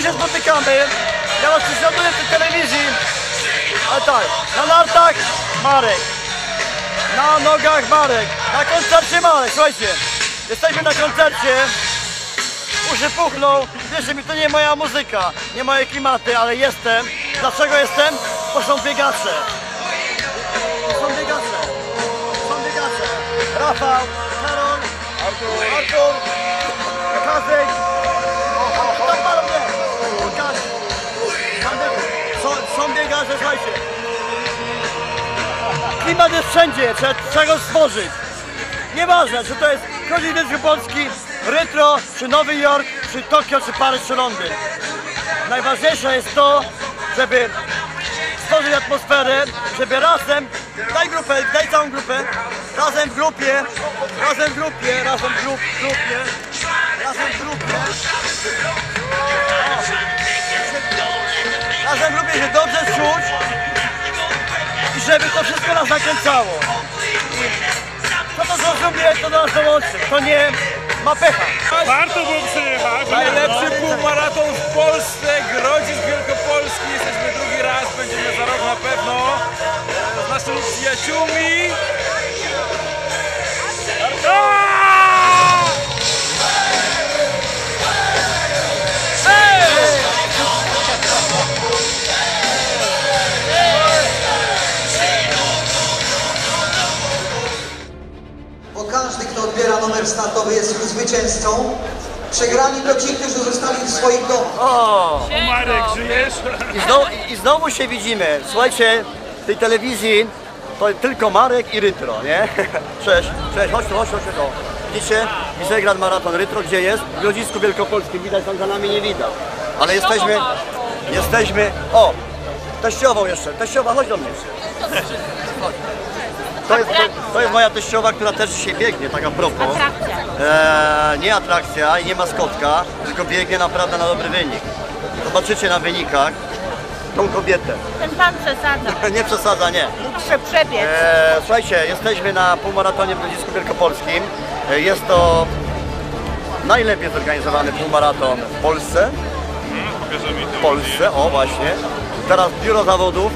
znowu się spotykamy. Ja was prześladuję w tej telewizji. Ale tak, na nartach Marek. Na nogach Marek. Na koncercie Marek. Słuchajcie, jesteśmy na koncercie. Uszy puchną. Wierzcie mi, to nie moja muzyka, nie moje klimaty, ale jestem. Dlaczego jestem? Bo są biegacze. Są biegacze. Są biegacze. Rafał, Karol, Artur, Artur Kazek. Słuchajcie. Klimat jest wszędzie, trzeba, trzeba go stworzyć. Nieważne, czy to jest kontynent polski, Retro, czy Nowy Jork, czy Tokio, czy Paryż, czy Londyn. Najważniejsze jest to, żeby stworzyć atmosferę, żeby razem, daj grupę, daj całą grupę, razem w grupie, razem w grupie, razem w grup, grupie, razem w grupie, razem w grupie się dobrze czuć i żeby to wszystko nas nakręcało. Kto to zrozumie, to do nas dołączy, kto nie, ma pecha. Warto było przyjechać. Najlepszy półmaraton w Polsce, Grodzisk Wielkopolski. Jesteśmy drugi raz, będziemy za rok na pewno. Z naszymi przyjaciółmi. Startowy jest już zwycięzcą. Przegrani to ci, którzy zostali w swoich domach. O! Marek, żyjesz? I znowu, I znowu się widzimy. Słuchajcie, w tej telewizji to tylko Marek i Rytro, nie? Cześć, cześć, chodź tu, chodź, chodź, chodź. Widzicie? Wisegrad Maraton Rytro, gdzie jest? W Grodzisku Wielkopolskim, widać tam za nami nie widać. Ale jesteśmy, jesteśmy, o, teściową jeszcze, teściowa, chodź do mnie. Chodź. To jest, to, jest moja teściowa, która też dzisiaj biegnie, tak a propos. Eee, nie atrakcja i nie maskotka, tylko biegnie naprawdę na dobry wynik. Zobaczycie na wynikach. tą kobietę. Ten pan przesadza. Nie przesadza, nie. Muszę przebiec. E, słuchajcie, jesteśmy na półmaratonie w Grodzisku Wielkopolskim. E, jest to najlepiej zorganizowany półmaraton w Polsce. W Polsce, o właśnie. Teraz biuro zawodów.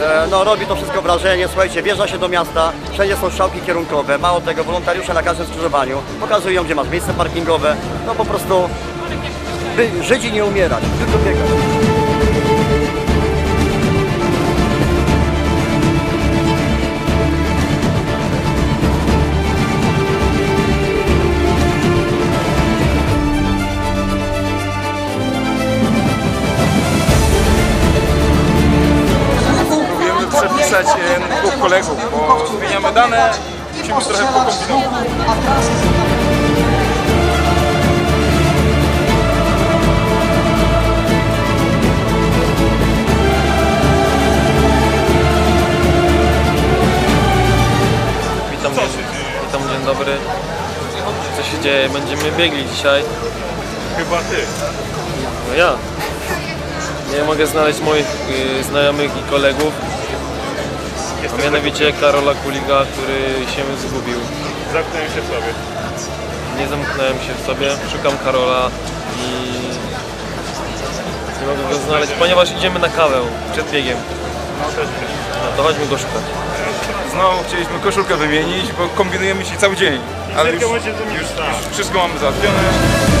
E, no robi to wszystko wrażenie, słuchajcie, wjeżdża się do miasta, wszędzie są strzałki kierunkowe, mało tego, wolontariusze na każdym skrzyżowaniu pokazują, gdzie masz miejsce parkingowe, no po prostu, by żyć i nie umierać, tylko biegać. Dwóch kolegów, bo zmieniamy dane, musimy trochę pokombinować. Witam, witam, dzień dobry. Co się dzieje? Będziemy biegli dzisiaj. Chyba ty. No ja. Nie mogę znaleźć moich y, znajomych i kolegów. A mianowicie Karola Kuliga, który się zgubił. Zamknąłem się w sobie. Nie zamknąłem się w sobie, szukam Karola i nie mogę go znaleźć, ponieważ idziemy na kawę przed biegiem. No też. No to chodźmy go szukać. Znowu chcieliśmy koszulkę wymienić, bo kombinujemy się cały dzień. Ale już, już, tak. już wszystko mamy załatwione.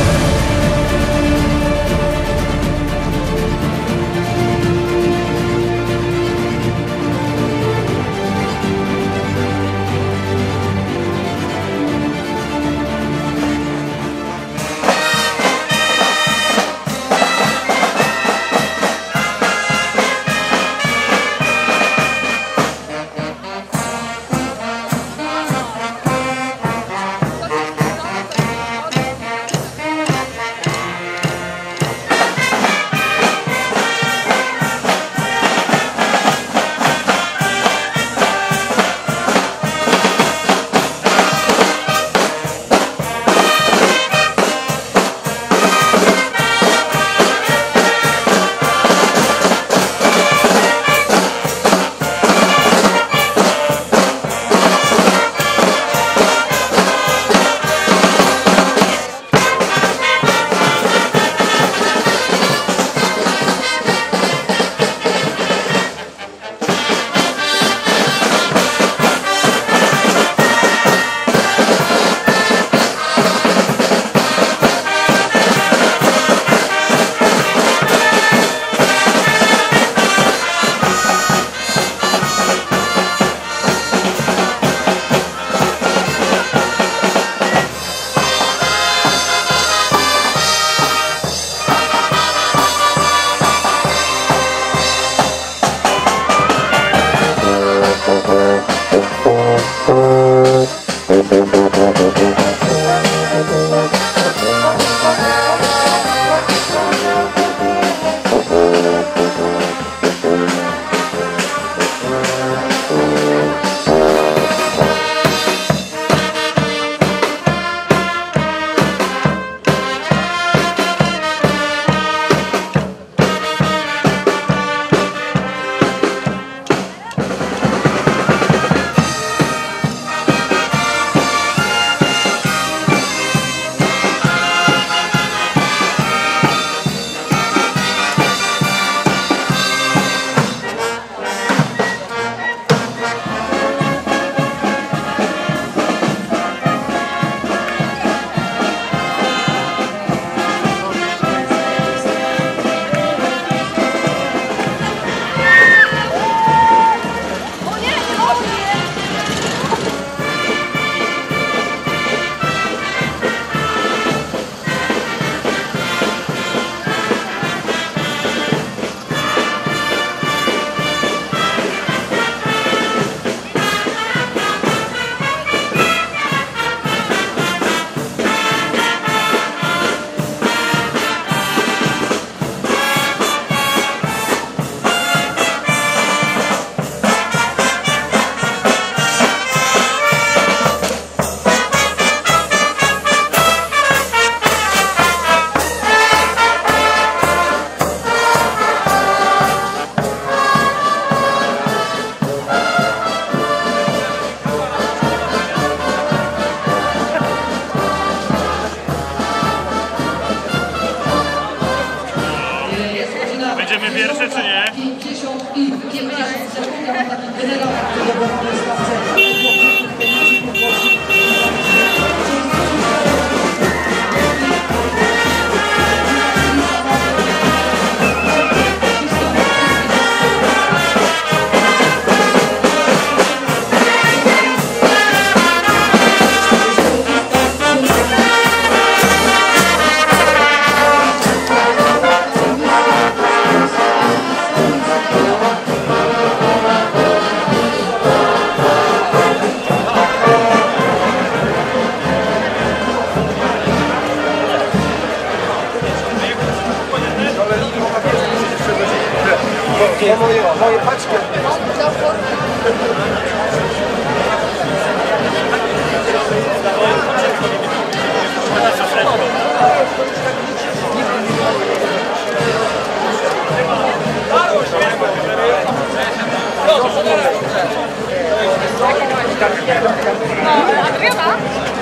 Adriana?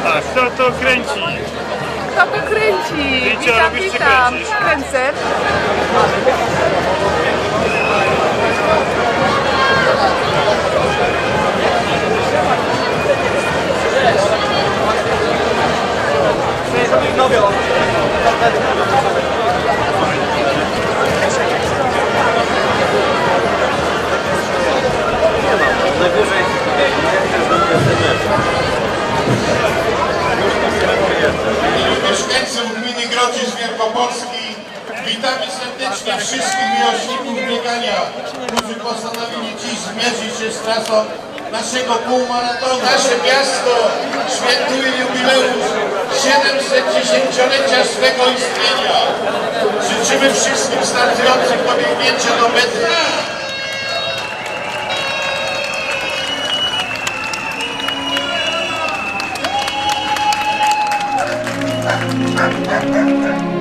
A kto to kręci? Kto to kręci? Witam, witam. kręcisz? Kręcę. Mieszkańców gminy Grodzisk Wielkopolski. Witamy serdecznie wszystkich miłośników biegania, którzy postanowili dziś zmierzyć się z trasą naszego półmaratonu. Nasze miasto świętuje jubileusz 710-lecia swego istnienia. Życzymy wszystkim startującym podjęcia do mety. Thank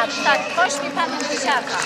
ładnie, tak, poszli panu buziaka.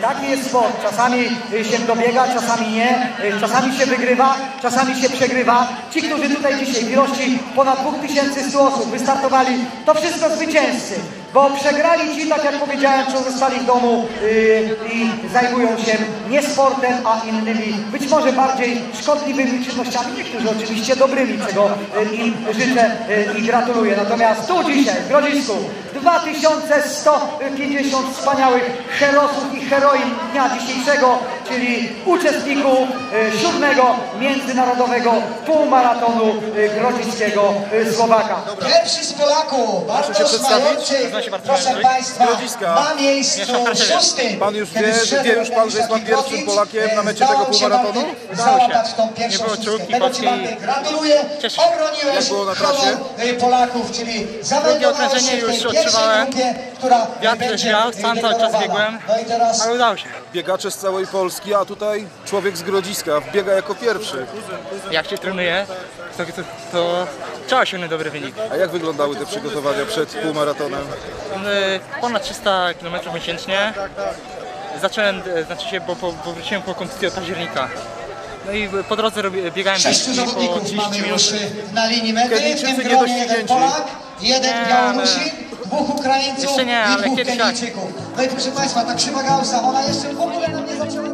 Taki jest sport. Czasami się dobiega, czasami nie. Czasami się wygrywa, czasami się przegrywa. Ci, którzy tutaj dzisiaj w ilości ponad 2100 osób wystartowali, to wszystko zwycięzcy. Bo przegrali ci, tak jak powiedziałem, co zostali w domu y, i zajmują się nie sportem, a innymi, być może bardziej szkodliwymi czynnościami. Niektórzy oczywiście dobrymi, czego y, im życzę y, i gratuluję. Natomiast tu dzisiaj, w Grodzisku, 2150 wspaniałych herosów i heroin dnia dzisiejszego, czyli uczestników y, siódmego międzynarodowego półmaratonu grodziskiego y, Słowaka. Pierwszy z Polaków, Bartosz Majorczyk, proszę Państwa, na miejscu szóstym. Pan już wie, wie już pan, że jest pan Wielki pierwszym Krokic, Polakiem na mecie zdało tego się półmaratonu? Bartek Załapać w tą pierwszą szóstkę. Tego Ci Bartek gratuluję, obroniłeś Jak było na trasie? y, Polaków, czyli się tej pierwszej grupie, która Wiatr będzie wiał, sam cały czas biegłem, No ale udało się. Biegacze z całej Polski, a tutaj człowiek z Grodziska biega jako pierwszy. Jak się trenuje, to, to, to trzeba osiągnąć dobry wynik. A jak wyglądały te przygotowania przed półmaratonem? Y, Ponad 300 km miesięcznie. Zacząłem, e, znaczy się, bo, bo, bo wróciłem po kondycji od października. No i po drodze robi, biegałem Sześciu biegi po zawodników 30 mamy już y, na linii mety. W tym nie gronie jeden. Polak, jeden Nie, Białorusin, dwóch Ukraińców Jeszcze nie, i ale dwóch tak. Kenijczyków. No i proszę Państwa, ta krzywa Gaussa, ona jeszcze w ogóle nam nie zaczęła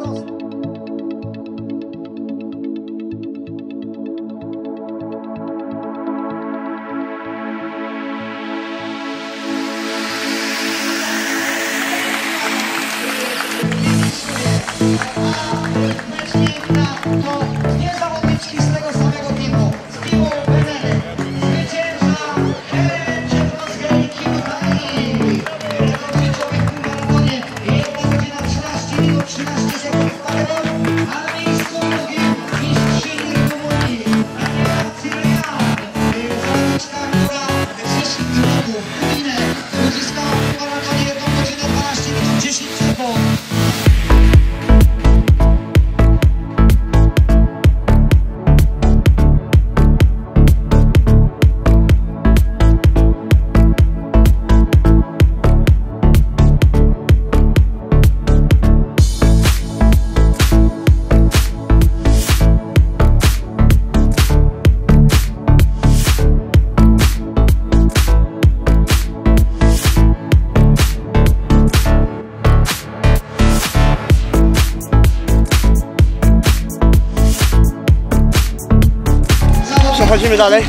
Dalej.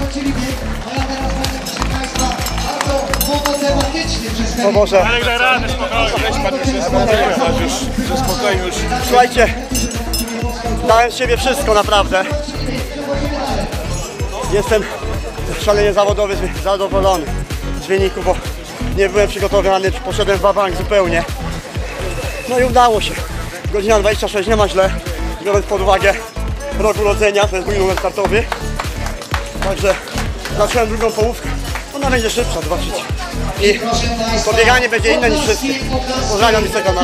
O Boże. Słuchajcie, dałem z siebie wszystko naprawdę. Jestem szalenie zawodowy, zadowolony z wyniku, bo nie byłem przygotowany, poszedłem w bank zupełnie. No i udało się. Godzina 26, nie ma źle, biorąc pod uwagę rok urodzenia, to jest mój numer startowy. Także zacząłem drugą połówkę. Ona będzie szybsza, zobaczycie. I pobieganie będzie inne niż wszyscy. Pozdrawiam i czekam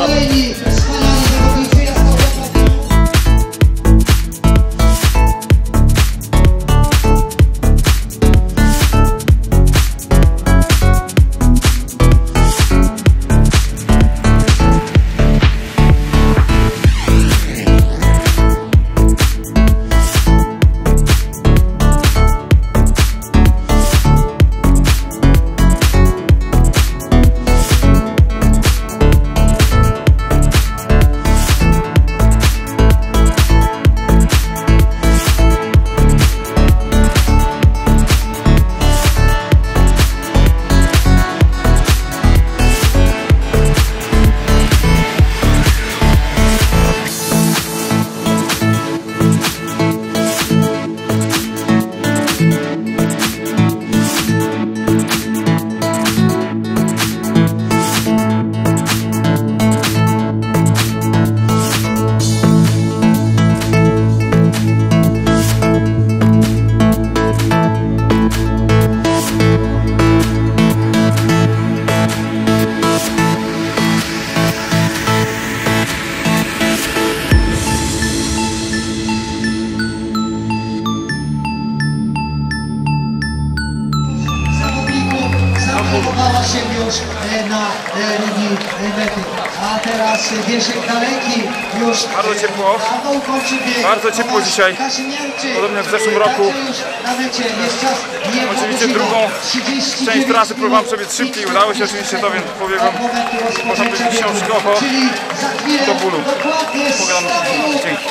Bardzo ciepło dzisiaj. Podobnie jak w zeszłym roku. Oczywiście drugą 39 część trasy próbowałem przebiec szybciej. i Udało się oczywiście to, więc pobiegłem. Można powiedzieć książkowo do bólu. dokładnie 100 Pogadamy. minut Dzięki.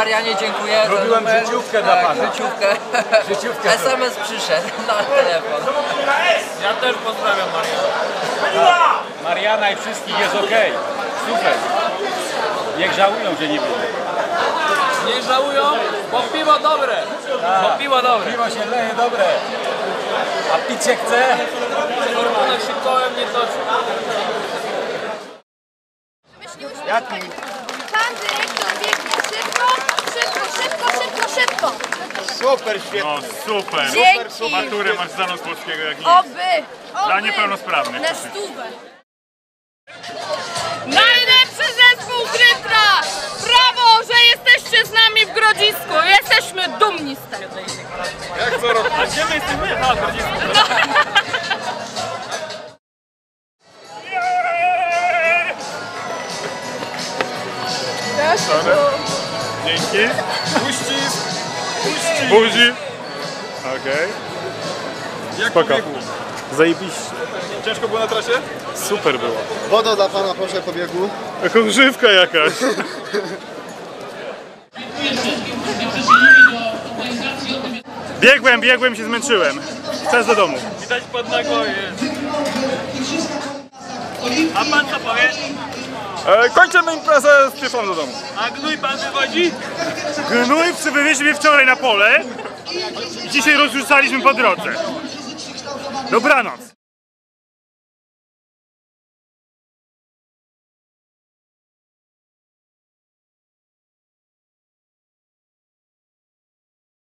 Marianie, dziękuję. Robiłem numer. życiówkę dla tak, pana. Życiówkę. Życiówkę SMS przyszedł na telefon. Ja też pozdrawiam Mariana. Mariana i wszystkich jest okej. Super. Niech żałują, że nie było. Nie żałują, bo piwo dobre. Bo piwo dobre. Piwo się leje dobre. A picie chce? Fortuna się kołem nie toczy. Jaki? Pan dyrektor Super, świetnie. No super. Dzięki. Maturę masz znaną z polskiego jak nic. Oby, oby. Dla niepełnosprawnych. Na stówę. Najlepszy zespół Grytra! Brawo, że jesteście z nami w Grodzisku. Jesteśmy dumni z tego. Jak co roku? A gdzie my jesteśmy? A, w Buzi. Okej. Jak Spoko. pobiegł? Zajebiście. Ciężko było na trasie? Super było. Woda dla pana proszę po biegu. Jaką żywka jakaś. Biegłem, biegłem, się zmęczyłem. Czas do domu. Widać pod nogą jest. A pan co powie? E, kończymy imprezę, spieszam do domu. A gnój pan wywodzi? Gnój przywieźliśmy wczoraj na pole. Dzisiaj rozrzucaliśmy po drodze. Dobranoc.